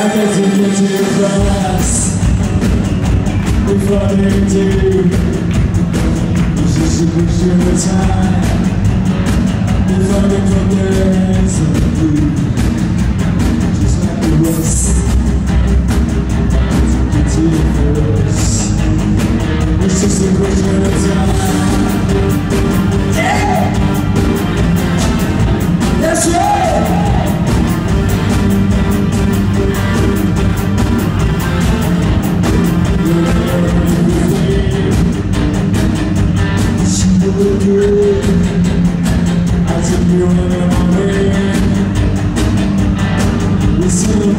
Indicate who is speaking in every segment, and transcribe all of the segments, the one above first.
Speaker 1: I got to get to your class Before just Before hands you Just like the rest It's just a question of time I took you. in the morning We the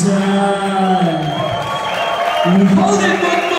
Speaker 1: 감사합니다. 우리 파우델